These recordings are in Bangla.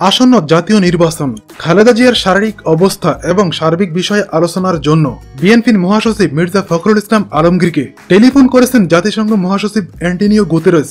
আসন্ন জাতীয় নির্বাচন, খালেদা জিয়ার শারীরিক অবস্থা এবং সার্বিক বিষয়ে আলোচনার জন্য বিএনপির মহাসচিব মির্জা ফখরুল ইসলাম আলমগীরকে টেলিফোন করেছেন জাতিসংঘ মহাসচিব অ্যান্টনিও গুতেরেস।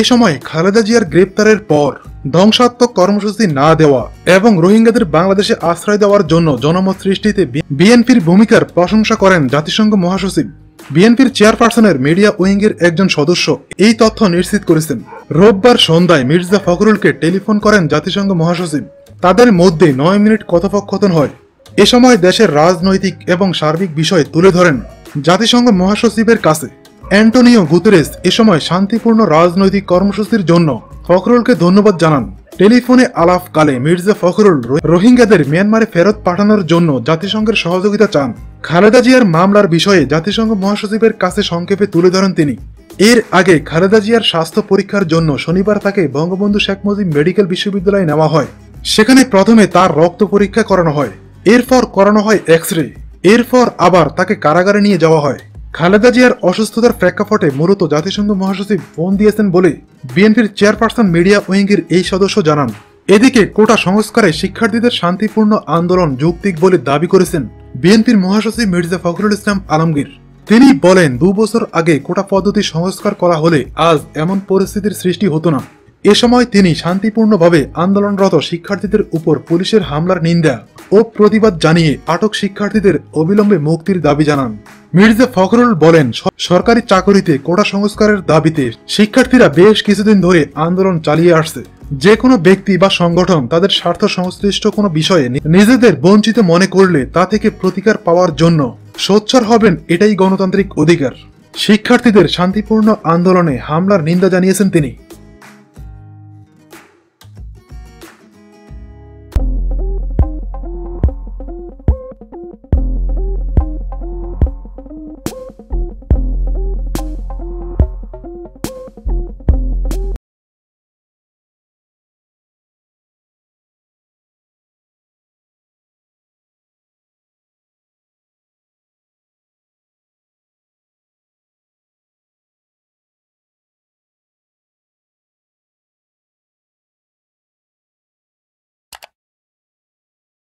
এ সময় খালেদা জিয়ার গ্রেপ্তারের পর ধ্বংসাত্মক কর্মসূচি না দেওয়া এবং রোহিঙ্গাদের বাংলাদেশে আশ্রয় দেওয়ার জন্য জনমত সৃষ্টিতে বিএনপির ভূমিকার প্রশংসা করেন জাতিসংঘ মহাসচিব। বিএনপির চেয়ারপারসনের মিডিয়া উইংয়ের একজন সদস্য এই তথ্য নিশ্চিত করেছেন। রোববার সন্ধ্যায় মির্জা ফখরুলকে টেলিফোন করেন জাতিসংঘ মহাসচিব। তাদের মধ্যে নয় মিনিট কথোপকথন হয়। এ সময় দেশের রাজনৈতিক এবং সার্বিক বিষয় তুলে ধরেন জাতিসংঘ মহাসচিবের কাছে। অ্যান্টোনিও গুতেরেস এ সময় শান্তিপূর্ণ রাজনৈতিক কর্মসূচির জন্য ফখরুলকে ধন্যবাদ জানান। টেলিফোনে আলাপকালে মির্জা ফখরুল রোহিঙ্গাদের মিয়ানমারে ফেরত পাঠানোর জন্য জাতিসংঘের সহযোগিতা চান। খালেদা জিয়ার মামলার বিষয়ে জাতিসংঘ মহাসচিবের কাছে সংক্ষেপে তুলে ধরেন তিনি। এর আগে খালেদা জিয়ার স্বাস্থ্য পরীক্ষার জন্য শনিবার তাকে বঙ্গবন্ধু শেখ মুজিব মেডিকেল বিশ্ববিদ্যালয়ে নেওয়া হয়। সেখানে প্রথমে তার রক্ত পরীক্ষা করানো হয়। এরপর করানো হয় এক্স রে এরপর আবার তাকে কারাগারে নিয়ে যাওয়া হয়। খালেদা জিয়ার অসুস্থতার প্রেক্ষাপটে মূলত জাতিসংঘ মহাসচিব ফোন দিয়েছেন বলে বিএনপির চেয়ারপারসন মিডিয়া উইংয়ের এই সদস্য জানান। এদিকে কোটা সংস্কারে শিক্ষার্থীদের শান্তিপূর্ণ আন্দোলন যৌক্তিক বলে দাবি করেছেন বিএনপির মহাসচিব মির্জা ফখরুল ইসলাম আলমগীর। তিনি বলেন দু বছর আগে কোটা পদ্ধতি সংস্কার করা হলে আজ এমন পরিস্থিতির সৃষ্টি হতো না। এ সময় তিনি শান্তিপূর্ণভাবে আন্দোলনরত শিক্ষার্থীদের উপর পুলিশের হামলার নিন্দা ও প্রতিবাদ জানিয়ে আটক শিক্ষার্থীদের অবিলম্বে মুক্তির দাবি জানান। মির্জা ফখরুল বলেন সরকারি চাকরিতে কোটা সংস্কারের দাবিতে শিক্ষার্থীরা বেশ কিছুদিন ধরে আন্দোলন চালিয়ে আসছে। যে কোনো ব্যক্তি বা সংগঠন তাদের স্বার্থ সংশ্লিষ্ট কোনো বিষয়ে নিজেদের বঞ্চিত মনে করলে তা থেকে প্রতিকার পাওয়ার জন্য সোচ্চার হবেন এটাই গণতান্ত্রিক অধিকার। শিক্ষার্থীদের শান্তিপূর্ণ আন্দোলনে হামলার নিন্দা জানিয়েছেন তিনি।